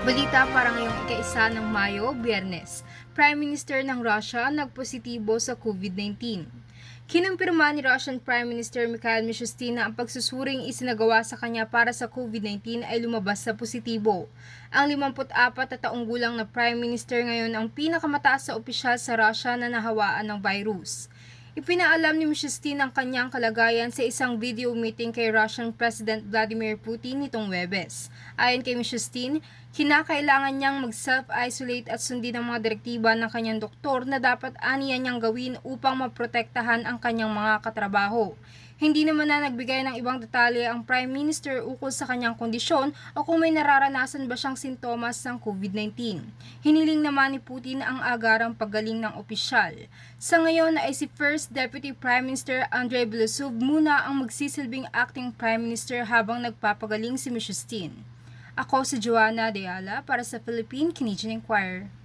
Balita para ngayong ika-isa ng Mayo, Biyernes. Prime Minister ng Russia nagpositibo sa COVID-19. Kinumpirma ni Russian Prime Minister Mikhail Mishustin na ang pagsusuring isinagawa sa kanya para sa COVID-19 ay lumabas sa positibo. Ang 54 na taong gulang na Prime Minister ngayon ang pinakamataas sa opisyal sa Russia na nahawaan ng virus. Ipinaalam ni Mishustin ang kanyang kalagayan sa isang video meeting kay Russian President Vladimir Putin nitong Webes. Ayon kay Mishustin, kinakailangan niyang mag-self-isolate at sundin ang mga direktiba ng kanyang doktor na dapat aniya niyang gawin upang maprotektahan ang kanyang mga katrabaho. Hindi naman na nagbigay ng ibang detalye ang Prime Minister ukol sa kanyang kondisyon o kung may nararanasan ba siyang sintomas ng COVID-19. Hiniling naman ni Putin ang agarang paggaling ng opisyal. Sa ngayon ay si First Deputy Prime Minister Andrei Belousov muna ang magsisilbing acting Prime Minister habang nagpapagaling si Mishustin. Ako si Joanna Deala para sa Philippine Canadian Inquirer.